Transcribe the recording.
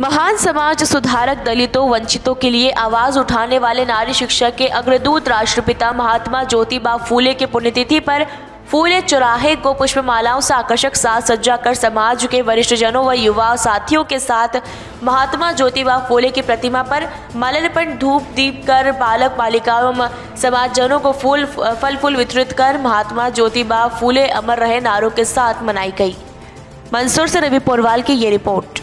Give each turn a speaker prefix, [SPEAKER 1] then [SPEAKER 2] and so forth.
[SPEAKER 1] महान समाज सुधारक दलितों, वंचितों के लिए आवाज़ उठाने वाले नारी शिक्षा के अग्रदूत राष्ट्रपिता महात्मा ज्योतिबा फूले की पुण्यतिथि पर फूले चौराहे को पुष्पमालाओं से आकर्षक साज सज्जा कर समाज के वरिष्ठ जनों व युवा साथियों के साथ महात्मा ज्योतिबा फूले की प्रतिमा पर माल्यार्पण धूप दीप कर बालक बालिकाओं एवं समाजजनों को फूल, फल फूल वितरित कर महात्मा ज्योतिबा फूले अमर रहे नारों के साथ मनाई गई। मंसूर से रवि पोरवाल की ये रिपोर्ट।